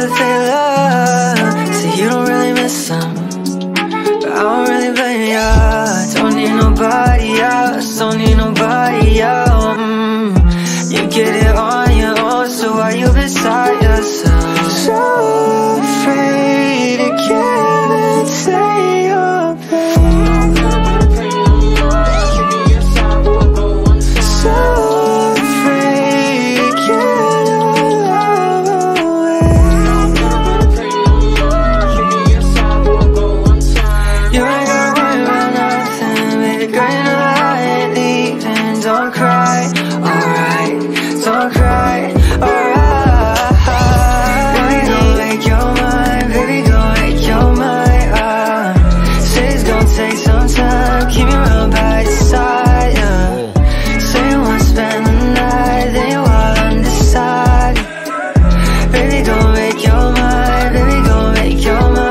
really feel love. So you don't really miss them. But I don't really blame ya. Don't need nobody. alright, Baby, make baby, make. Say it's gonna take some time, keep